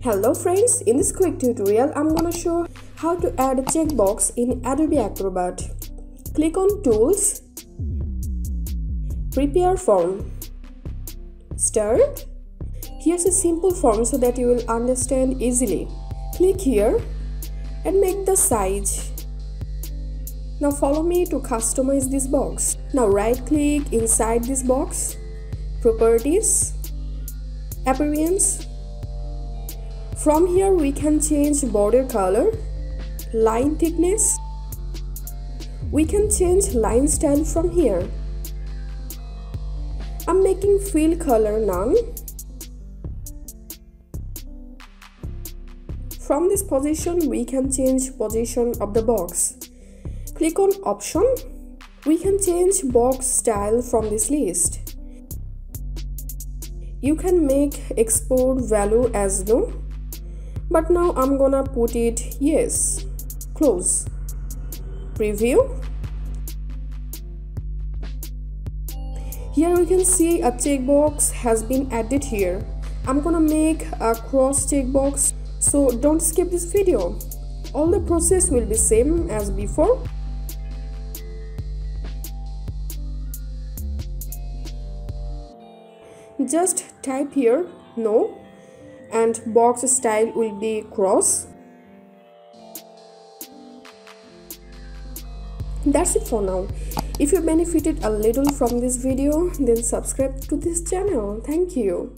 Hello friends, in this quick tutorial I'm gonna show how to add a checkbox in Adobe Acrobat. Click on Tools, Prepare Form. Start. Here's a simple form so that you will understand easily. Click here and make the size. Now follow me to customize this box. Now right click inside this box, Properties, Appearance, from here we can change border color, line thickness. We can change line style from here. I'm making fill color none. From this position we can change position of the box. Click on option. We can change box style from this list. You can make export value as no but now I'm gonna put it yes. Close. Preview. Here we can see a checkbox has been added here. I'm gonna make a cross checkbox so don't skip this video. All the process will be same as before. Just type here no and box style will be cross. That's it for now. If you benefited a little from this video then subscribe to this channel. Thank you